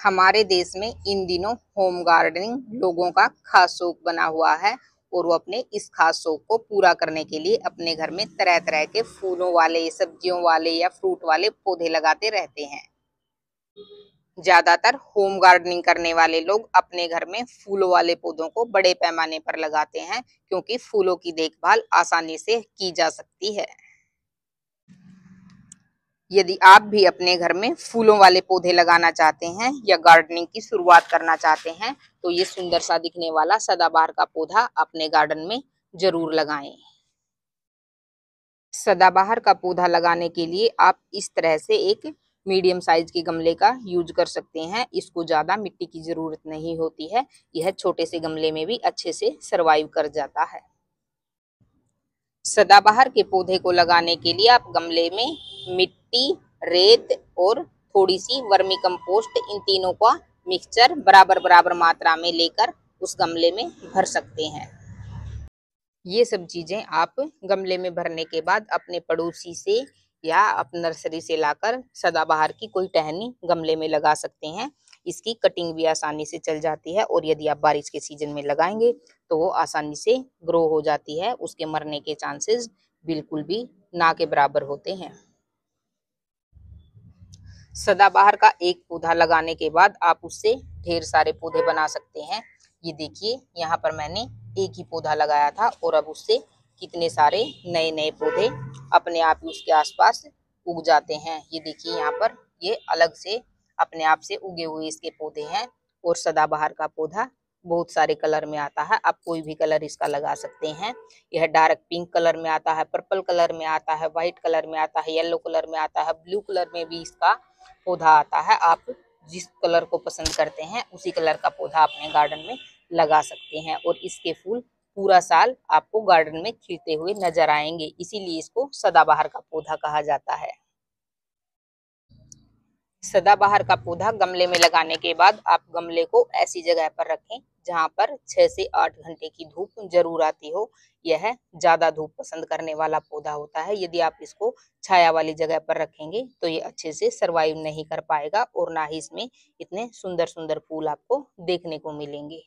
हमारे देश में इन दिनों होम गार्डनिंग लोगों का खास शौक बना हुआ है और वो अपने इस खास शौक को पूरा करने के लिए अपने घर में तरह तरह के फूलों वाले, सब्जियों वाले या फ्रूट वाले पौधे लगाते रहते हैं। ज़्यादातर होम गार्डनिंग करने वाले लोग अपने घर में फूलों वाले पौधों को बड़े पैमाने पर लगाते हैं, क्योंकि फूलों की देखभाल आसानी से की जा सकती है। यदि आप भी अपने घर में फूलों वाले पौधे लगाना चाहते हैं या गार्डनिंग की शुरुआत करना चाहते हैं तो ये सुंदर सा दिखने वाला सदाबहार का पौधा अपने गार्डन में ज़रूर लगाएँ। सदाबहार का पौधा लगाने के लिए आप इस तरह से एक मीडियम साइज़ के गमले का यूज़ कर सकते हैं। इसको ज़्यादा मिट्टी की ज़रूरत नहीं होती है। यह छोटे से गमले में भी अच्छे से सरवाइव कर जाता है। सदाबहार के पौधे को लगाने के लिए आप गमले में मिट्टी, रेत और थोड़ी सी वर्मी कंपोस्ट इन तीनों का मिक्सचर बराबर बराबर मात्रा में लेकर उस गमले में भर सकते हैं। ये सब चीज़ें आप गमले में भरने के बाद अपने पड़ोसी से या आप नर्सरी से लाकर सदाबहार की कोई टहनी गमले में लगा सकते हैं। इसकी कटिंग भी आसानी से चल जाती है और यदि आप बारिश के सीज़न में लगाएँगे तो वो आसानी से ग्रो हो जाती है। उसके मरने के चांसेस बिल्कुल भी ना के बराबर होते हैं। सदाबहार का एक पौधा लगाने के बाद आप उससे ढेर सारे पौधे बना सकते हैं। ये देखिए, यहाँ पर मैंने एक ही पौधा लगाया था और अब उससे कितने सारे नए नए पौधे अपने आप ही उसके आसपास उग जाते हैं। ये देखिए, यहाँ पर ये अलग से अपने आप से उगे हुए इसके पौधे हैं और सदाबहार का पौधा बहुत सारे कलर में आता है। आप कोई भी कलर इसका लगा सकते हैं। यह डार्क पिंक कलर में आता है, पर्पल कलर में आता है, व्हाइट कलर में आता है, येलो कलर में आता है, ब्लू कलर में भी इसका पौधा आता है, आप जिस कलर को पसंद करते हैं, उसी कलर का पौधा अपने गार्डन में लगा सकते हैं और इसके फूल पूरा साल आपको गार्डन में खिलते हुए नज़र आएँगे। इसीलिए इसको सदाबहार का पौधा कहा जाता है। सदाबहार का पौधा गमले में लगाने के बाद आप गमले को ऐसी जगह पर रखें जहाँ पर छह से आठ घंटे की धूप ज़रूर आती हो। यह ज़्यादा धूप पसंद करने वाला पौधा होता है। यदि आप इसको छाया वाली जगह पर रखेंगे तो ये अच्छे से सरवाइव नहीं कर पाएगा और ना ही इसमें इतने सुंदर सुंदर फूल आपको देखने को मिलेंगे।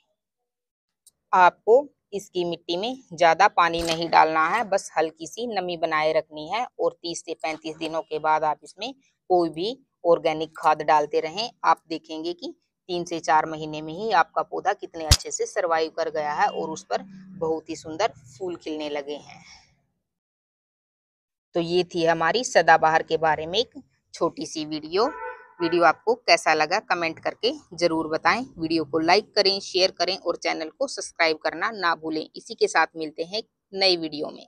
आपको इसकी मिट्टी में ज़्यादा पानी नहीं डालना है, बस हल्की सी नमी बनाए रखनी है और 30 से 35 दिनों के बाद आप इसमें कोई भी ऑर्गेनिक खाद डालते रहें। आप देखेंगे कि तीन से चार महीने में ही आपका पौधा कितने अच्छे से सरवाइव कर गया है और उस पर बहुत ही सुंदर फूल खिलने लगे हैं। तो ये थी हमारी सदाबहार के बारे में एक छोटी सी वीडियो। वीडियो आपको कैसा लगा कमेंट करके ज़रूर बताएँ। वीडियो को लाइक करें, शेयर करें और चैनल को सब्सक्राइब करना ना भूलें। इसी के साथ मिलते हैं नई वीडियो में।